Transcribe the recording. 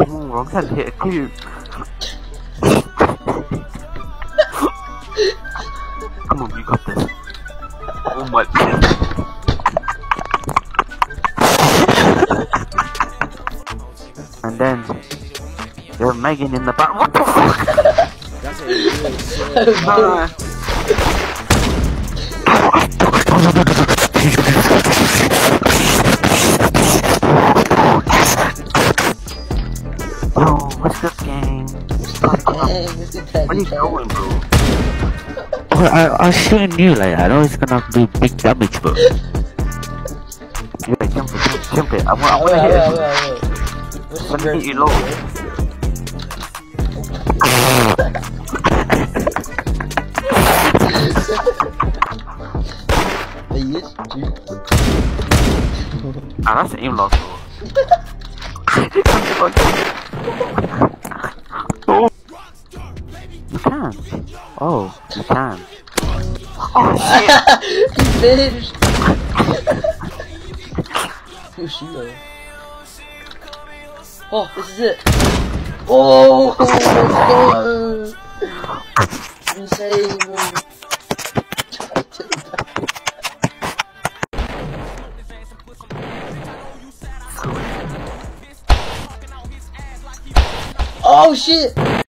Come on. I'm trying to hit a cube. Come on, you got this. Oh my god. And then there's Megan in the back. What the fuck? That's a good shit. Yo, what's up, gang? Dang, this is Where you petty. going, bro? I, I shouldn't knew like I know it's gonna do big damage, bro. yeah, jump it, jump, jump it. I want, I want to Wait, hit wait, it. wait, wait. What's Let the me hit you low. Hey, yes, dude. Ah, that's aim loss, bro. You can. Oh, you can. Oh shit! he finished. Who's she though? Oh, this is it. Oh, oh let's oh, go. Insane. Oh shit!